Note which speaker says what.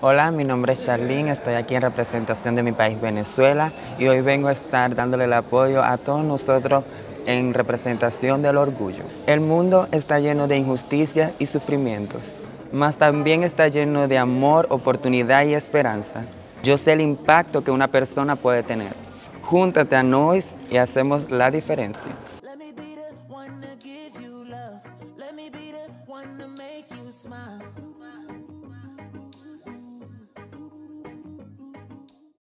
Speaker 1: Hola, mi nombre es Charlene, estoy aquí en representación de mi país Venezuela y hoy vengo a estar dándole el apoyo a todos nosotros en representación del orgullo. El mundo está lleno de injusticia y sufrimientos, mas también está lleno de amor, oportunidad y esperanza. Yo sé el impacto que una persona puede tener. Júntate a Noise y hacemos la diferencia.
Speaker 2: Let me be the one to make you smile.